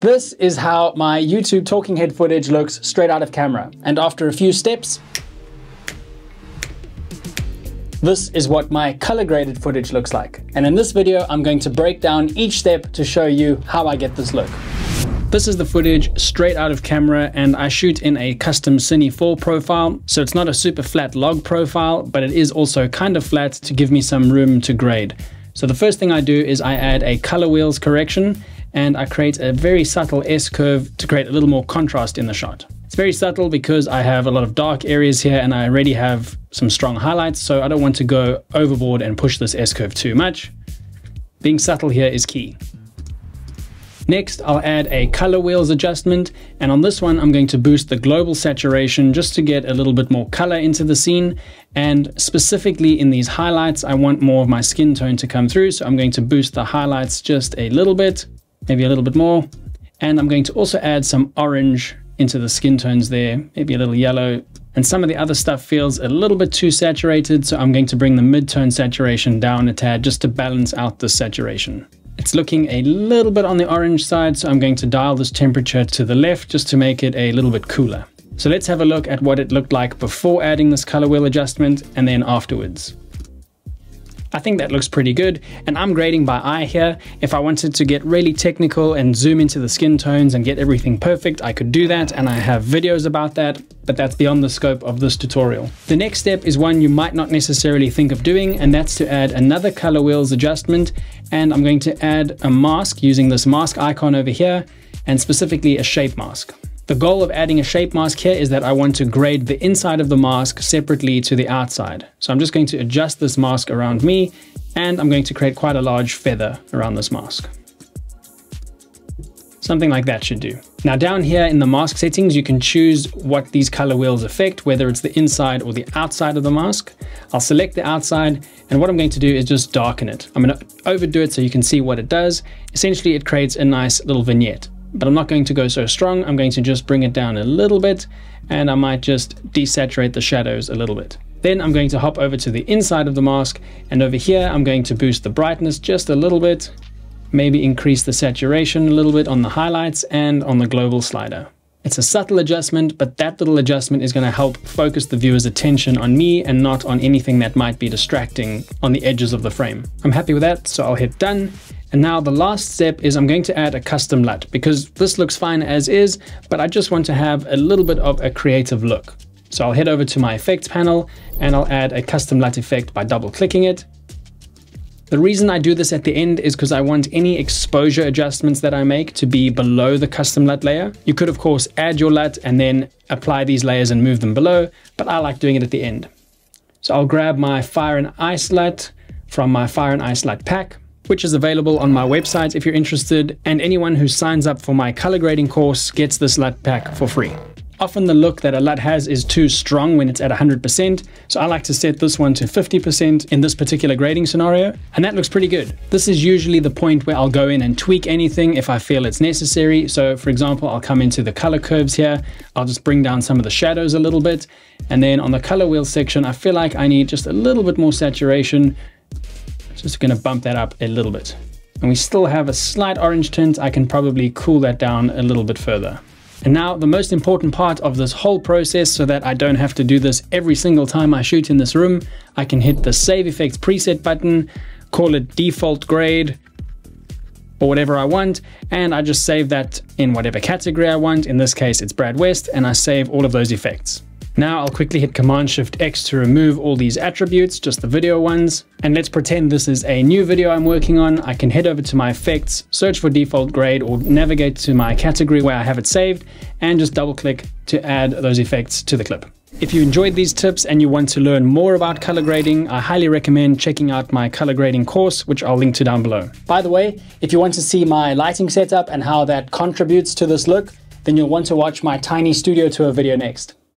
This is how my YouTube talking head footage looks straight out of camera. And after a few steps, this is what my color graded footage looks like. And in this video, I'm going to break down each step to show you how I get this look. This is the footage straight out of camera and I shoot in a custom Cine 4 profile. So it's not a super flat log profile, but it is also kind of flat to give me some room to grade. So the first thing I do is I add a color wheels correction and I create a very subtle S-curve to create a little more contrast in the shot. It's very subtle because I have a lot of dark areas here and I already have some strong highlights, so I don't want to go overboard and push this S-curve too much. Being subtle here is key. Next, I'll add a color wheels adjustment, and on this one, I'm going to boost the global saturation just to get a little bit more color into the scene. And specifically in these highlights, I want more of my skin tone to come through, so I'm going to boost the highlights just a little bit maybe a little bit more. And I'm going to also add some orange into the skin tones there, maybe a little yellow. And some of the other stuff feels a little bit too saturated, so I'm going to bring the mid-tone saturation down a tad just to balance out the saturation. It's looking a little bit on the orange side, so I'm going to dial this temperature to the left just to make it a little bit cooler. So let's have a look at what it looked like before adding this color wheel adjustment and then afterwards. I think that looks pretty good and I'm grading by eye here. If I wanted to get really technical and zoom into the skin tones and get everything perfect, I could do that and I have videos about that, but that's beyond the scope of this tutorial. The next step is one you might not necessarily think of doing and that's to add another color wheels adjustment and I'm going to add a mask using this mask icon over here and specifically a shape mask. The goal of adding a shape mask here is that I want to grade the inside of the mask separately to the outside. So I'm just going to adjust this mask around me and I'm going to create quite a large feather around this mask. Something like that should do. Now down here in the mask settings, you can choose what these color wheels affect, whether it's the inside or the outside of the mask. I'll select the outside and what I'm going to do is just darken it. I'm going to overdo it so you can see what it does. Essentially, it creates a nice little vignette but I'm not going to go so strong. I'm going to just bring it down a little bit and I might just desaturate the shadows a little bit. Then I'm going to hop over to the inside of the mask and over here I'm going to boost the brightness just a little bit, maybe increase the saturation a little bit on the highlights and on the global slider. It's a subtle adjustment, but that little adjustment is going to help focus the viewer's attention on me and not on anything that might be distracting on the edges of the frame. I'm happy with that, so I'll hit done and now the last step is I'm going to add a custom LUT because this looks fine as is, but I just want to have a little bit of a creative look. So I'll head over to my effects panel and I'll add a custom LUT effect by double clicking it. The reason I do this at the end is because I want any exposure adjustments that I make to be below the custom LUT layer. You could of course add your LUT and then apply these layers and move them below, but I like doing it at the end. So I'll grab my Fire and Ice LUT from my Fire and Ice LUT pack which is available on my website if you're interested, and anyone who signs up for my color grading course gets this LUT pack for free. Often the look that a LUT has is too strong when it's at 100%, so I like to set this one to 50% in this particular grading scenario, and that looks pretty good. This is usually the point where I'll go in and tweak anything if I feel it's necessary. So for example, I'll come into the color curves here, I'll just bring down some of the shadows a little bit, and then on the color wheel section, I feel like I need just a little bit more saturation just going to bump that up a little bit. And we still have a slight orange tint. I can probably cool that down a little bit further. And now the most important part of this whole process so that I don't have to do this every single time I shoot in this room, I can hit the Save Effects preset button, call it default grade, or whatever I want, and I just save that in whatever category I want. In this case, it's Brad West, and I save all of those effects. Now I'll quickly hit Command Shift X to remove all these attributes, just the video ones. And let's pretend this is a new video I'm working on. I can head over to my effects, search for default grade or navigate to my category where I have it saved and just double click to add those effects to the clip. If you enjoyed these tips and you want to learn more about color grading, I highly recommend checking out my color grading course, which I'll link to down below. By the way, if you want to see my lighting setup and how that contributes to this look, then you'll want to watch my tiny studio tour video next.